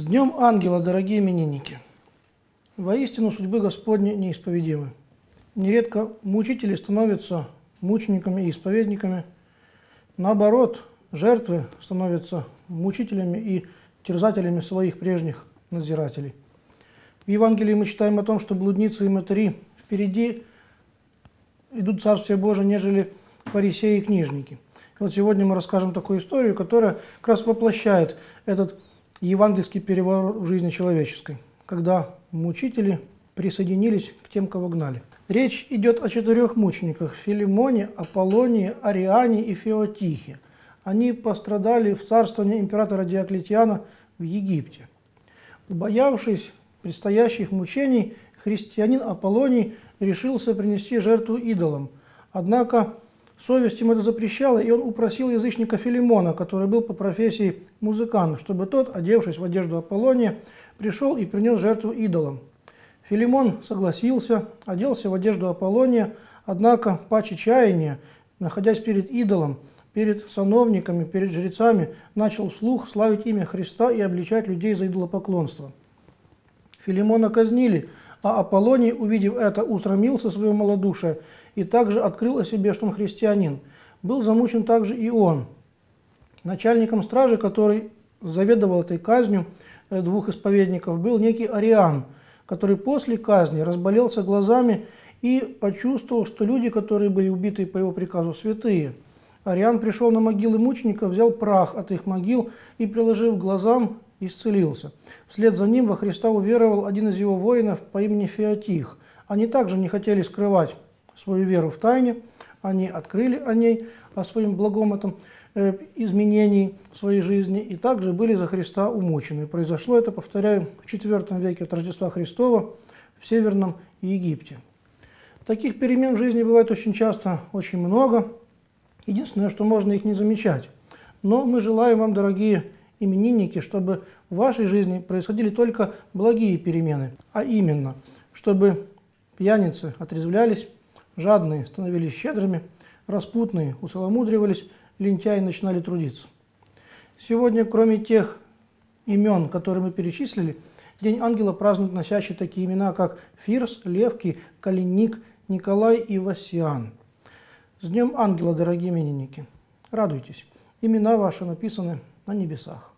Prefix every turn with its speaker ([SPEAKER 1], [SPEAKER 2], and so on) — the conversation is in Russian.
[SPEAKER 1] С Днем Ангела, дорогие именинники! Воистину судьбы Господни неисповедимы. Нередко мучители становятся мучениками и исповедниками. Наоборот, жертвы становятся мучителями и терзателями своих прежних надзирателей. В Евангелии мы читаем о том, что блудницы и матери впереди идут Царствие Божие, нежели фарисеи и книжники. И вот сегодня мы расскажем такую историю, которая как раз воплощает этот евангельский переворот в жизни человеческой, когда мучители присоединились к тем, кого гнали. Речь идет о четырех мучениках – Филимоне, Аполлонии, Ариане и Феотихе. Они пострадали в царствовании императора Диоклетиана в Египте. Убоявшись предстоящих мучений, христианин Аполлоний решился принести жертву идолам. Однако Совесть ему это запрещала, и он упросил язычника Филимона, который был по профессии музыкант, чтобы тот, одевшись в одежду Аполлония, пришел и принес жертву идолам. Филимон согласился, оделся в одежду Аполлония, однако паче чаяния, находясь перед идолом, перед сановниками, перед жрецами, начал вслух славить имя Христа и обличать людей за идолопоклонство. Филимона казнили, а Аполлоний, увидев это, усрамился своего малодушия и также открыл о себе, что он христианин. Был замучен также и он. Начальником стражи, который заведовал этой казнью э, двух исповедников, был некий Ариан, который после казни разболелся глазами и почувствовал, что люди, которые были убиты по его приказу, святые. Ариан пришел на могилы мучеников, взял прах от их могил и, приложив к глазам, исцелился. Вслед за ним во Христа уверовал один из его воинов по имени Феотих. Они также не хотели скрывать свою веру в тайне, они открыли о ней, о своем благом этом э, изменении своей жизни, и также были за Христа умучены. Произошло это, повторяю, в IV веке от Рождества Христова в Северном Египте. Таких перемен в жизни бывает очень часто, очень много. Единственное, что можно их не замечать. Но мы желаем вам, дорогие именинники, чтобы в вашей жизни происходили только благие перемены, а именно, чтобы пьяницы отрезвлялись, жадные становились щедрыми, распутные усоломудривались, лентяи начинали трудиться. Сегодня, кроме тех имен, которые мы перечислили, День ангела празднуют носящие такие имена, как Фирс, Левки, Калиник, Николай и Васян. С Днем Ангела, дорогие именинники! Радуйтесь! Имена ваши написаны на небесах.